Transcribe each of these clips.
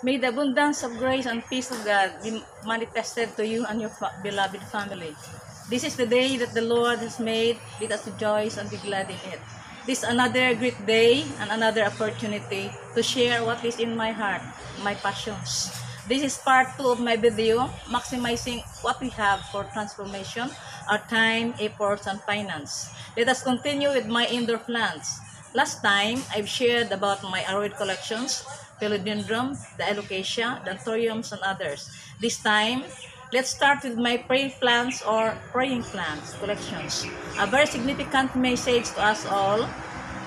May the abundance of grace and peace of God be manifested to you and your beloved family. This is the day that the Lord has made. Let us rejoice and be glad in it. This is another great day and another opportunity to share what is in my heart, my passions. This is part two of my video, maximizing what we have for transformation, our time, efforts, and finance. Let us continue with my indoor plants. Last time, I've shared about my aroid collections, philodendron, the alocasia, the anthuriums, and others. This time, let's start with my praying plants or praying plants collections. A very significant message to us all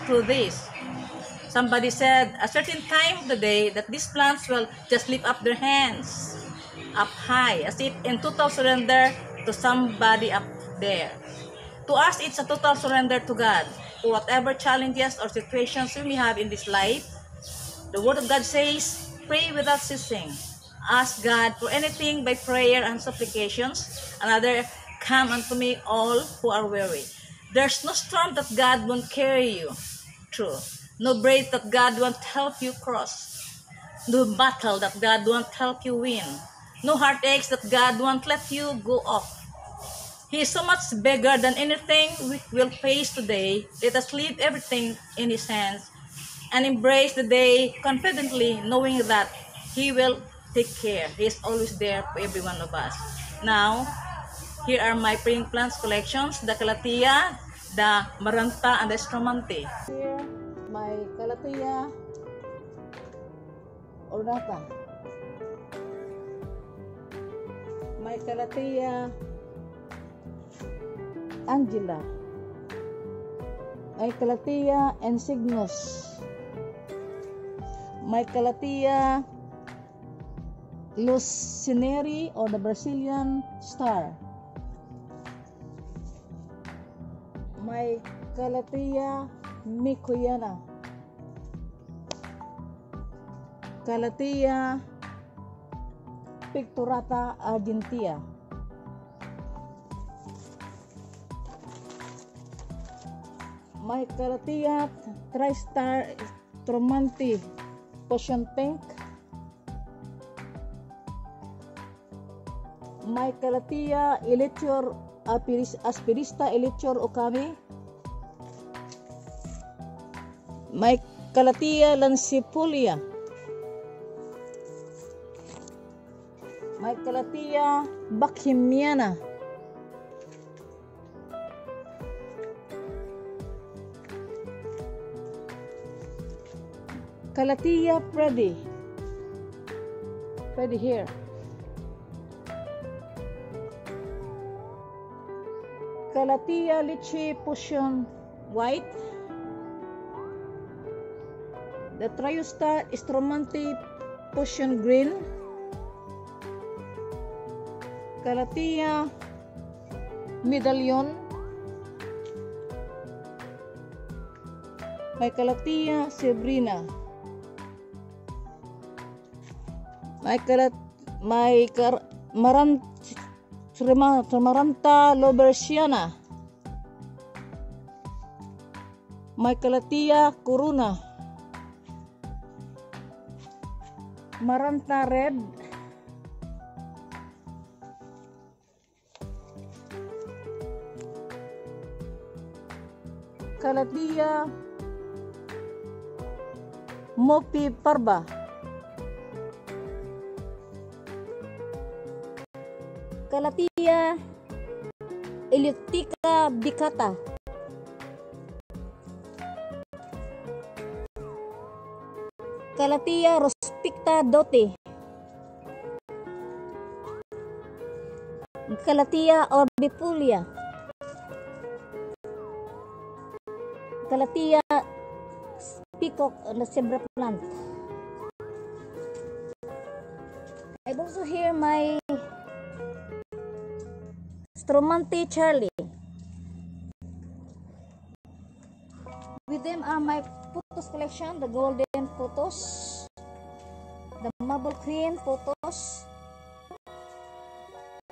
through this. Somebody said a certain time of the day that these plants will just lift up their hands up high as if in total surrender to somebody up there. To us, it's a total surrender to God. Whatever challenges or situations we may have in this life, the Word of God says, pray without ceasing. Ask God for anything by prayer and supplications. Another, come unto me all who are weary. There's no storm that God won't carry you through. No bridge that God won't help you cross. No battle that God won't help you win. No heartaches that God won't let you go off. He is so much bigger than anything we will face today. Let us leave everything in His hands and embrace the day confidently, knowing that He will take care. He is always there for every one of us. Now, here are my praying plants collections, the Calathea, the Maranta, and the Stramante. Here, my Calathea ornata. My Calathea Angela, Michaelatia and Cygnus, Michaelatia lucineri or the Brazilian star, Michaelatia Mikoyana, Kalatia Picturata Argentina. My Calathea Tristar Tromanti Potion Pink. My Calathea Elitior Apiris- Aspirista Elitior Okami. My Calathea Lancifolia. My Calathea Bachymiana. Calathea Freddy. Freddy here. Calathea Lychee Potion White. The Triostar Stromante Potion Green. Calathea Medallion. May Calathea Sebrina. Michael Michael Maran Maranta Lobersiana. Michaelatia kuruna, Maranta Red kalatia, Mopi Parba. Calathea Elliptica Bicata. Calathea Rospicta Dote. Calathea Orbifolia. Calathea Peacock na zebra plant. I've also here my Stromante Charlie. With them are my photos collection, the golden photos, the marble queen photos,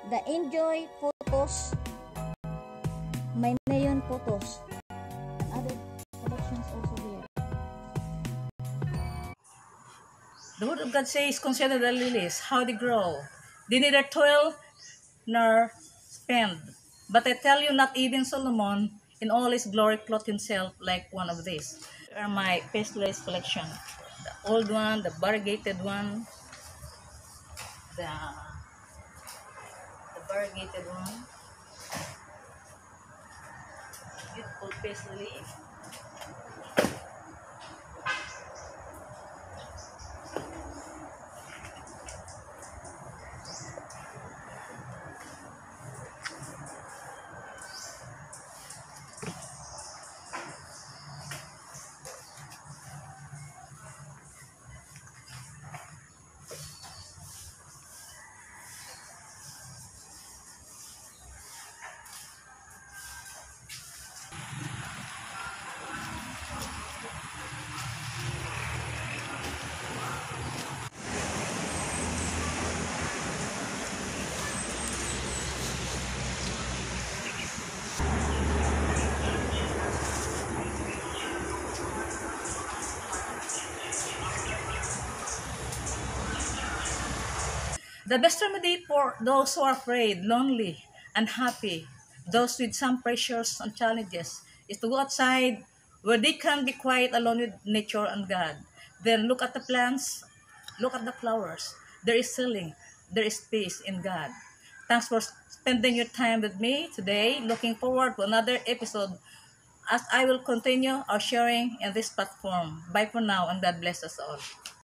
the enjoy photos, my neon photos, other collections also here. The word of God says, Consider the lilies, how they grow. They neither toil nor But I tell you, not even Solomon in all his glory clothed himself like one of these. Here are my pastelized collection. The old one, the variegated one, the, the variegated one. Beautiful paisley. The best remedy for those who are afraid, lonely, unhappy, those with some pressures and challenges, is to go outside where they can be quiet alone with nature and God. Then look at the plants, look at the flowers. There is healing, there is peace in God. Thanks for spending your time with me today. Looking forward to another episode as I will continue our sharing in this platform. Bye for now and God bless us all.